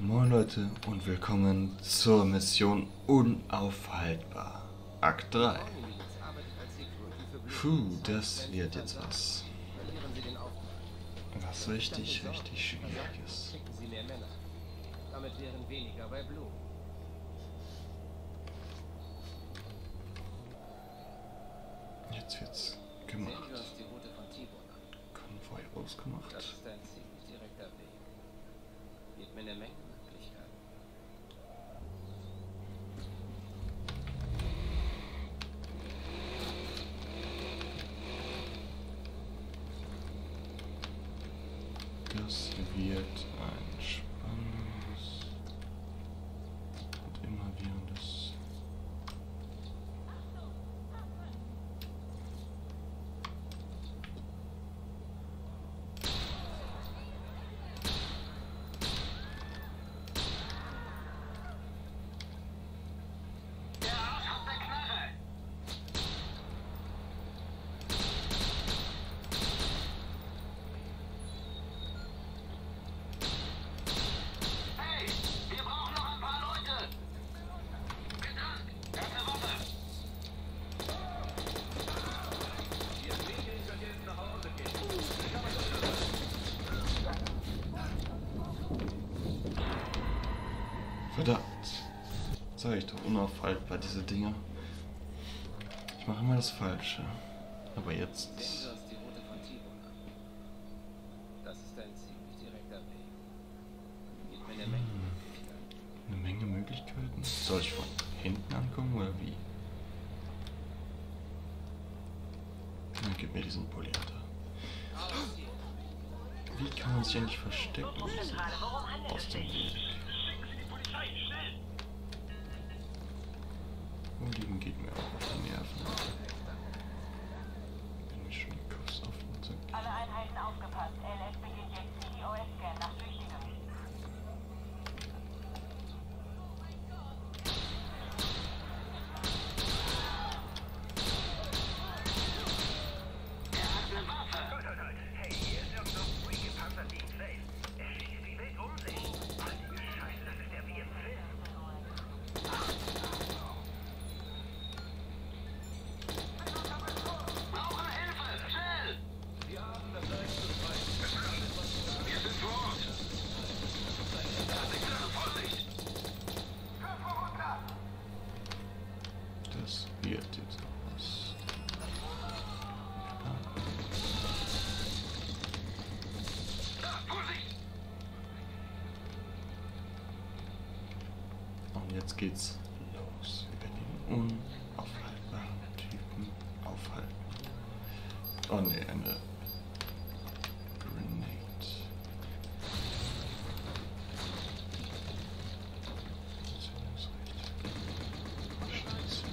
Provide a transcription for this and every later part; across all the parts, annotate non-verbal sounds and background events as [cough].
Moin Leute und willkommen zur Mission Unaufhaltbar. Akt 3. Puh, das wird jetzt was. Was richtig, richtig bei Blue. Jetzt wird's gemacht. Konvoi ausgemacht. Das ist ein ziemlich direkter Weg. Gibt mir eine Menge Möglichkeiten. Das wird ein spannendes und immerwährendes. Verdammt. Sag ich doch, unaufhaltbar, diese Dinger. Ich mache immer das Falsche. Aber jetzt. Mir eine Menge Möglichkeiten. Eine Menge Möglichkeiten. Soll ich von hinten ankommen oder wie? Na, gib mir diesen Polyata. Wie kann man sich eigentlich verstecken? Aus dem Weg. achievement. Noch was. Da, Vorsicht! Und jetzt geht's los. Wir werden den unaufhaltbaren Typen aufhalten. Oh ne, eine Grenade. Scheiße.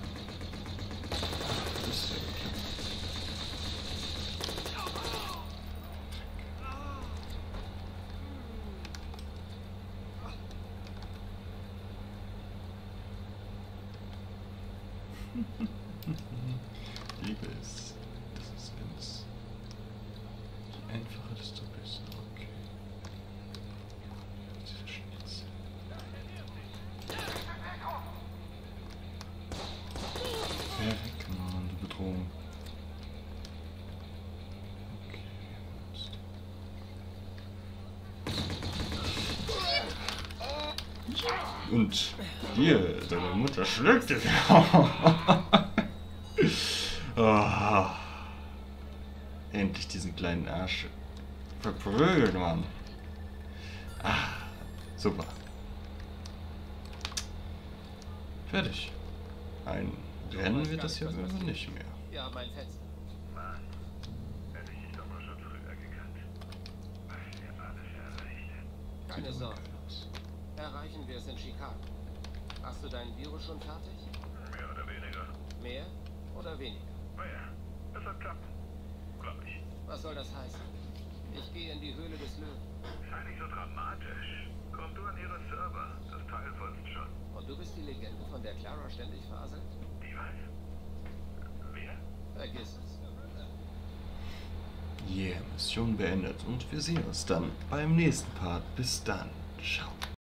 Das ist ja okay. Ich [laughs] liebe es. Das ist ganz. Je einfacher, desto besser. Okay. Diese Schnitzel. Verrecken, Mann, die Bedrohung. Okay. Und hier, deine Mutter schlägt dich. [laughs] Ah. Endlich diesen kleinen Arsch verprügelt, Mann. Ah, super. Fertig. Ein Rennen wird das hier aber nicht mehr. Wir haben ein Fenster. Mann, hätte ich dich doch mal schon früher gekannt. Was wir alles erreicht. Keine Sorge. Erreichen wir es in Chicago. Hast du dein Virus schon fertig? Mehr oder weniger. Mehr oder weniger? Naja, es wird klappen. Glaub ich. Was soll das heißen? Ich gehe in die Höhle des Löwen. Sei nicht so dramatisch. Komm du an ihre Server. Das Teil funzt schon. Und du bist die Legende, von der Clara ständig faselt? Die was? Wer? Vergiss es. Yeah, Mission beendet und wir sehen uns dann beim nächsten Part. Bis dann. Ciao.